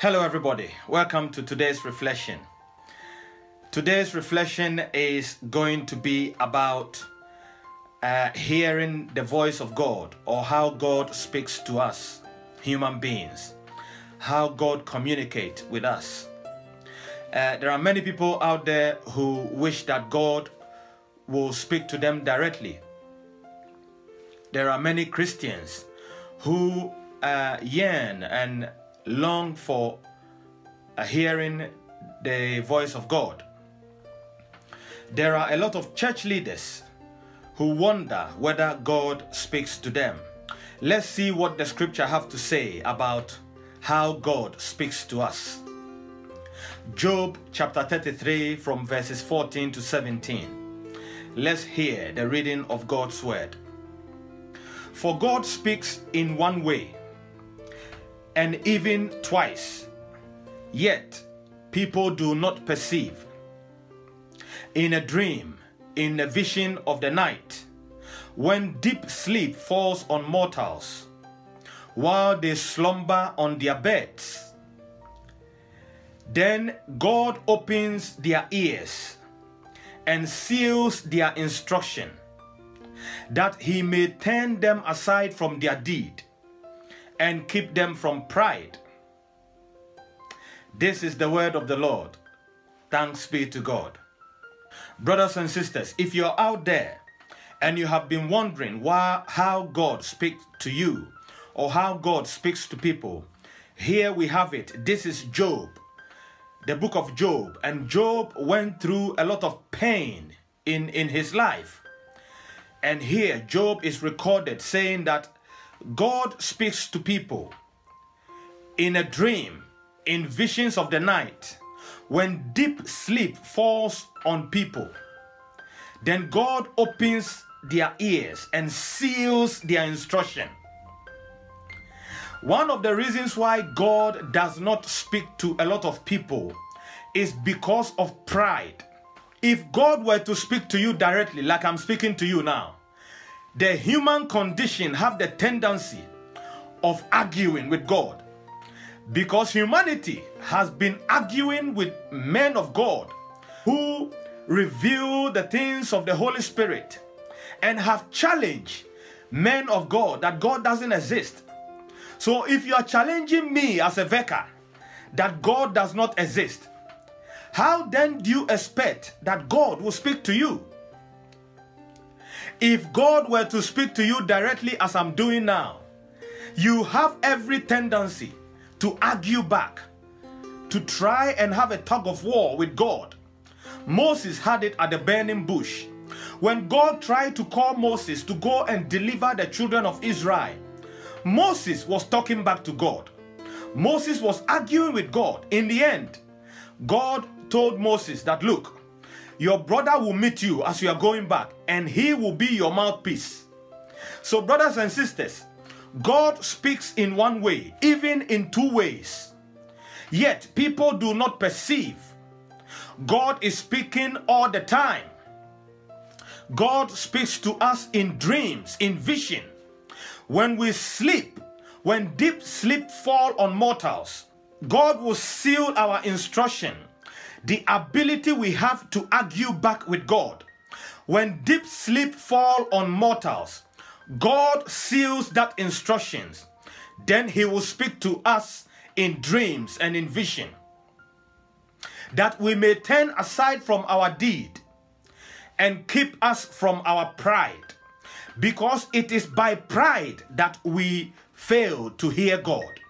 Hello, everybody. Welcome to today's reflection. Today's reflection is going to be about uh, hearing the voice of God or how God speaks to us, human beings, how God communicates with us. Uh, there are many people out there who wish that God will speak to them directly. There are many Christians who uh, yearn and long for hearing the voice of God. There are a lot of church leaders who wonder whether God speaks to them. Let's see what the scripture have to say about how God speaks to us. Job chapter 33 from verses 14 to 17. Let's hear the reading of God's word. For God speaks in one way and even twice, yet people do not perceive. In a dream, in a vision of the night, when deep sleep falls on mortals, while they slumber on their beds, then God opens their ears and seals their instruction, that he may turn them aside from their deed and keep them from pride. This is the word of the Lord. Thanks be to God. Brothers and sisters, if you're out there and you have been wondering why how God speaks to you or how God speaks to people, here we have it. This is Job, the book of Job, and Job went through a lot of pain in in his life. And here Job is recorded saying that God speaks to people in a dream, in visions of the night, when deep sleep falls on people. Then God opens their ears and seals their instruction. One of the reasons why God does not speak to a lot of people is because of pride. If God were to speak to you directly, like I'm speaking to you now, the human condition have the tendency of arguing with God because humanity has been arguing with men of God who reveal the things of the Holy Spirit and have challenged men of God that God doesn't exist. So if you are challenging me as a vicar that God does not exist, how then do you expect that God will speak to you? If God were to speak to you directly as I'm doing now, you have every tendency to argue back, to try and have a tug of war with God. Moses had it at the burning bush. When God tried to call Moses to go and deliver the children of Israel, Moses was talking back to God. Moses was arguing with God. In the end, God told Moses that, look, your brother will meet you as you are going back, and he will be your mouthpiece. So, brothers and sisters, God speaks in one way, even in two ways. Yet, people do not perceive. God is speaking all the time. God speaks to us in dreams, in vision. When we sleep, when deep sleep fall on mortals, God will seal our instruction the ability we have to argue back with God. When deep sleep fall on mortals, God seals that instructions. Then he will speak to us in dreams and in vision. That we may turn aside from our deed and keep us from our pride. Because it is by pride that we fail to hear God.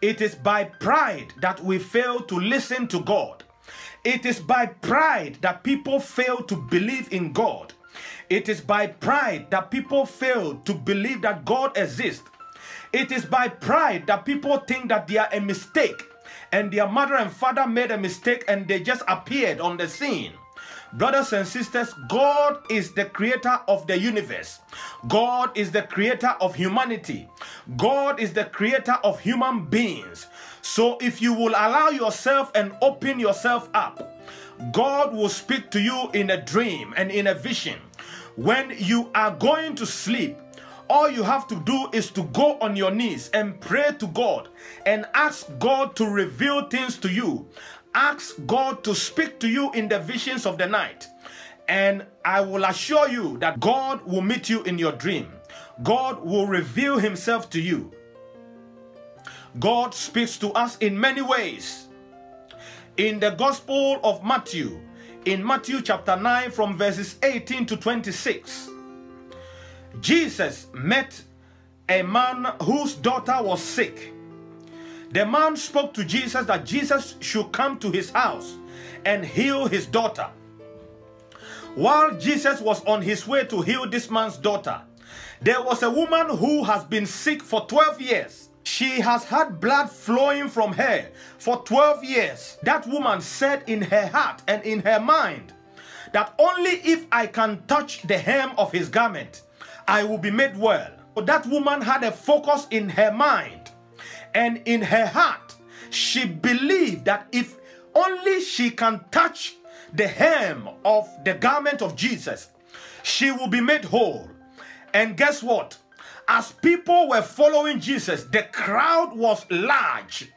It is by pride that we fail to listen to God. It is by pride that people fail to believe in God. It is by pride that people fail to believe that God exists. It is by pride that people think that they are a mistake and their mother and father made a mistake and they just appeared on the scene. Brothers and sisters, God is the creator of the universe. God is the creator of humanity. God is the creator of human beings. So if you will allow yourself and open yourself up, God will speak to you in a dream and in a vision. When you are going to sleep, all you have to do is to go on your knees and pray to God and ask God to reveal things to you. Ask God to speak to you in the visions of the night. And I will assure you that God will meet you in your dream. God will reveal himself to you. God speaks to us in many ways. In the Gospel of Matthew, in Matthew chapter 9, from verses 18 to 26, Jesus met a man whose daughter was sick. The man spoke to Jesus that Jesus should come to his house and heal his daughter. While Jesus was on his way to heal this man's daughter, there was a woman who has been sick for 12 years. She has had blood flowing from her for 12 years. That woman said in her heart and in her mind that only if I can touch the hem of his garment, I will be made well. But that woman had a focus in her mind and in her heart. She believed that if only she can touch the hem of the garment of Jesus, she will be made whole. And guess what? As people were following Jesus, the crowd was large.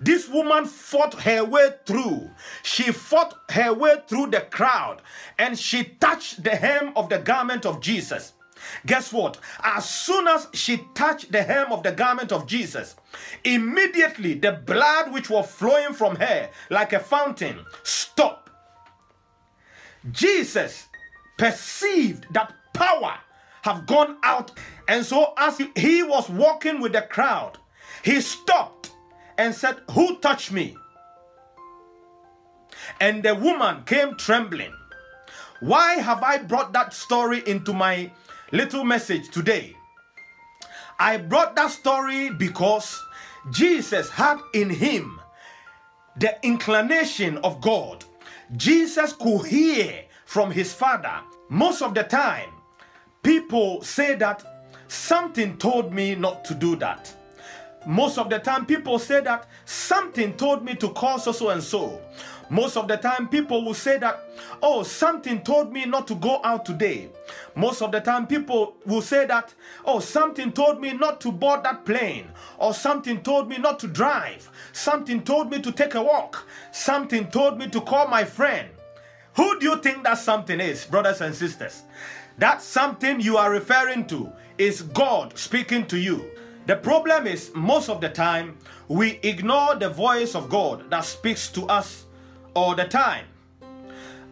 This woman fought her way through. She fought her way through the crowd and she touched the hem of the garment of Jesus. Guess what? As soon as she touched the hem of the garment of Jesus, immediately the blood which was flowing from her like a fountain stopped. Jesus perceived that power have gone out. And so as he was walking with the crowd, he stopped and said, Who touched me? And the woman came trembling. Why have I brought that story into my little message today. I brought that story because Jesus had in him the inclination of God. Jesus could hear from his Father. Most of the time, people say that something told me not to do that. Most of the time, people say that something told me to call so so and so. Most of the time, people will say that, oh, something told me not to go out today. Most of the time, people will say that, oh, something told me not to board that plane. Or something told me not to drive. Something told me to take a walk. Something told me to call my friend. Who do you think that something is, brothers and sisters? That something you are referring to is God speaking to you. The problem is, most of the time, we ignore the voice of God that speaks to us all the time.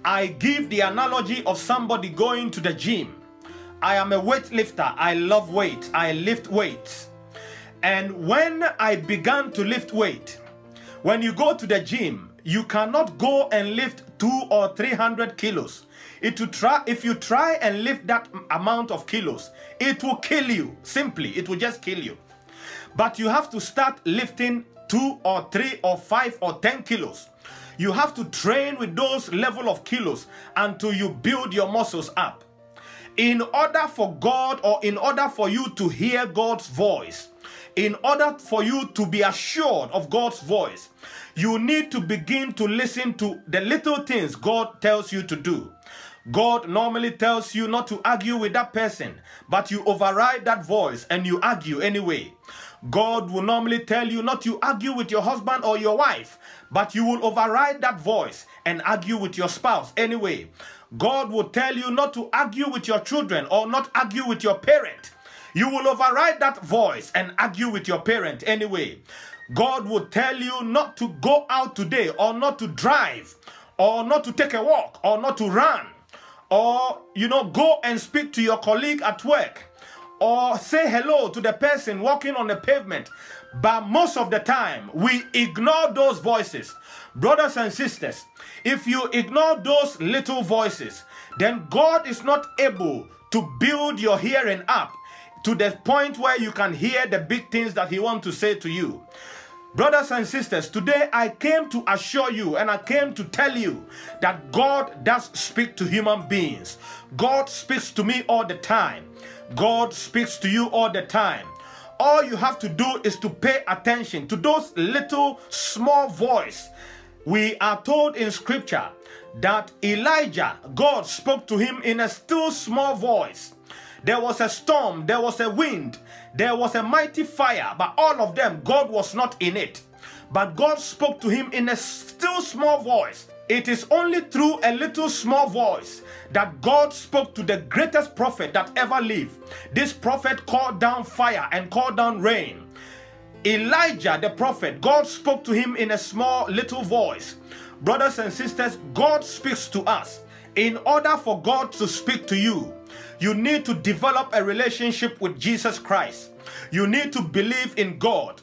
I give the analogy of somebody going to the gym. I am a weightlifter. I love weight. I lift weights. And when I began to lift weight, when you go to the gym, you cannot go and lift two or three hundred kilos. It will try if you try and lift that amount of kilos, it will kill you. Simply, it will just kill you. But you have to start lifting two or three or five or ten kilos. You have to train with those level of kilos until you build your muscles up. In order for God or in order for you to hear God's voice, in order for you to be assured of God's voice, you need to begin to listen to the little things God tells you to do. God normally tells you not to argue with that person, but you override that voice and you argue anyway. God will normally tell you not to argue with your husband or your wife, but you will override that voice and argue with your spouse anyway. God will tell you not to argue with your children or not argue with your parent. You will override that voice and argue with your parent anyway. God will tell you not to go out today or not to drive or not to take a walk or not to run or, you know, go and speak to your colleague at work or say hello to the person walking on the pavement. But most of the time, we ignore those voices. Brothers and sisters, if you ignore those little voices, then God is not able to build your hearing up to the point where you can hear the big things that He wants to say to you. Brothers and sisters, today I came to assure you and I came to tell you that God does speak to human beings. God speaks to me all the time. God speaks to you all the time. All you have to do is to pay attention to those little small voice. We are told in scripture that Elijah, God spoke to him in a still small voice. There was a storm, there was a wind, there was a mighty fire, but all of them, God was not in it. But God spoke to him in a still small voice. It is only through a little small voice that God spoke to the greatest prophet that ever lived. This prophet called down fire and called down rain. Elijah, the prophet, God spoke to him in a small little voice. Brothers and sisters, God speaks to us. In order for God to speak to you, you need to develop a relationship with Jesus Christ. You need to believe in God.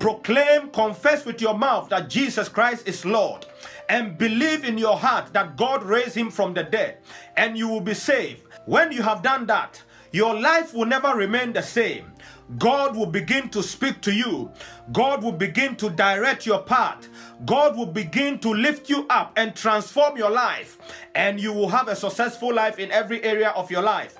Proclaim, confess with your mouth that Jesus Christ is Lord, and believe in your heart that God raised him from the dead, and you will be saved. When you have done that, your life will never remain the same. God will begin to speak to you. God will begin to direct your path. God will begin to lift you up and transform your life. And you will have a successful life in every area of your life.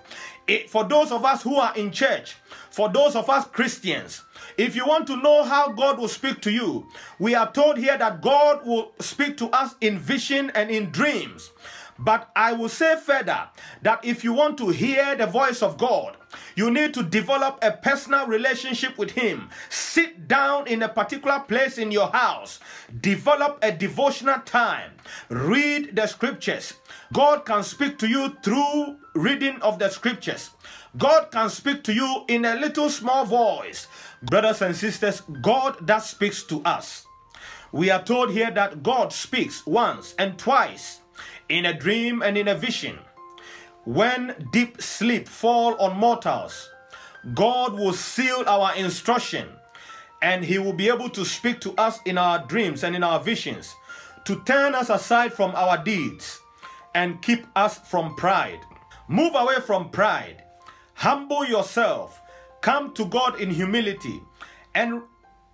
It, for those of us who are in church, for those of us Christians, if you want to know how God will speak to you, we are told here that God will speak to us in vision and in dreams. But I will say further that if you want to hear the voice of God, you need to develop a personal relationship with Him. Sit down in a particular place in your house. Develop a devotional time. Read the scriptures. God can speak to you through reading of the scriptures. God can speak to you in a little small voice. Brothers and sisters, God that speaks to us. We are told here that God speaks once and twice in a dream and in a vision. When deep sleep fall on mortals, God will seal our instruction and he will be able to speak to us in our dreams and in our visions to turn us aside from our deeds and keep us from pride. Move away from pride. Humble yourself. Come to God in humility and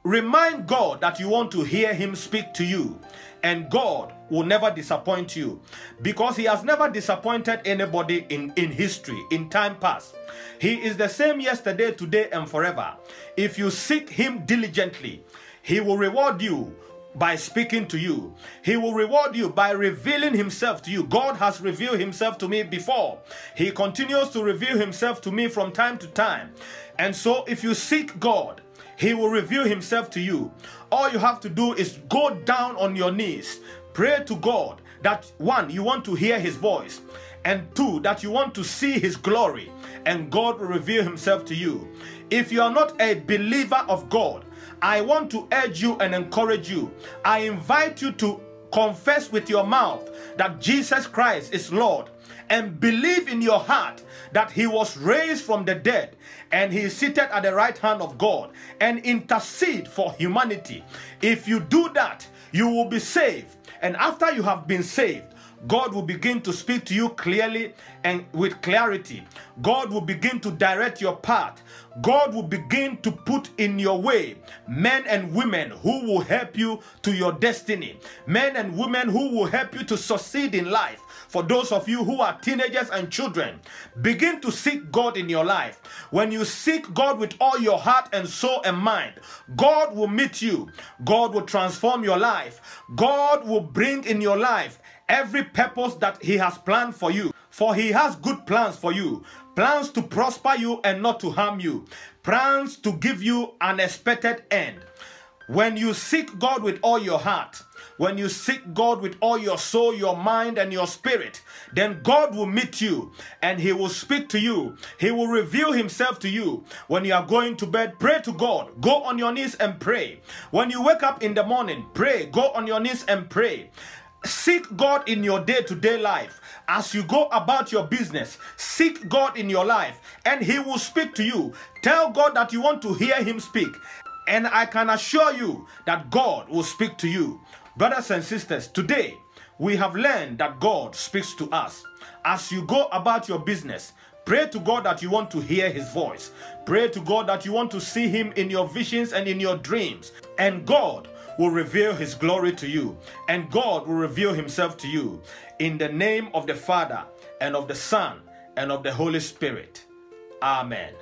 remind God that you want to hear him speak to you and God will never disappoint you because he has never disappointed anybody in, in history, in time past. He is the same yesterday, today, and forever. If you seek him diligently, he will reward you by speaking to you. He will reward you by revealing himself to you. God has revealed himself to me before. He continues to reveal himself to me from time to time. And so if you seek God, he will reveal himself to you. All you have to do is go down on your knees, pray to God that one, you want to hear his voice, and two, that you want to see his glory, and God will reveal himself to you. If you are not a believer of God, I want to urge you and encourage you. I invite you to confess with your mouth that Jesus Christ is Lord and believe in your heart that he was raised from the dead and he is seated at the right hand of God and intercede for humanity. If you do that, you will be saved. And after you have been saved, God will begin to speak to you clearly and with clarity. God will begin to direct your path. God will begin to put in your way men and women who will help you to your destiny. Men and women who will help you to succeed in life. For those of you who are teenagers and children, begin to seek God in your life. When you seek God with all your heart and soul and mind, God will meet you. God will transform your life. God will bring in your life every purpose that He has planned for you. For He has good plans for you plans to prosper you and not to harm you, plans to give you an expected end. When you seek God with all your heart, when you seek God with all your soul, your mind, and your spirit, then God will meet you and He will speak to you. He will reveal Himself to you. When you are going to bed, pray to God. Go on your knees and pray. When you wake up in the morning, pray. Go on your knees and pray. Seek God in your day to day life. As you go about your business, seek God in your life and He will speak to you. Tell God that you want to hear Him speak. And I can assure you that God will speak to you. Brothers and sisters, today we have learned that God speaks to us. As you go about your business, Pray to God that you want to hear His voice. Pray to God that you want to see Him in your visions and in your dreams. And God will reveal his glory to you, and God will reveal himself to you. In the name of the Father, and of the Son, and of the Holy Spirit. Amen.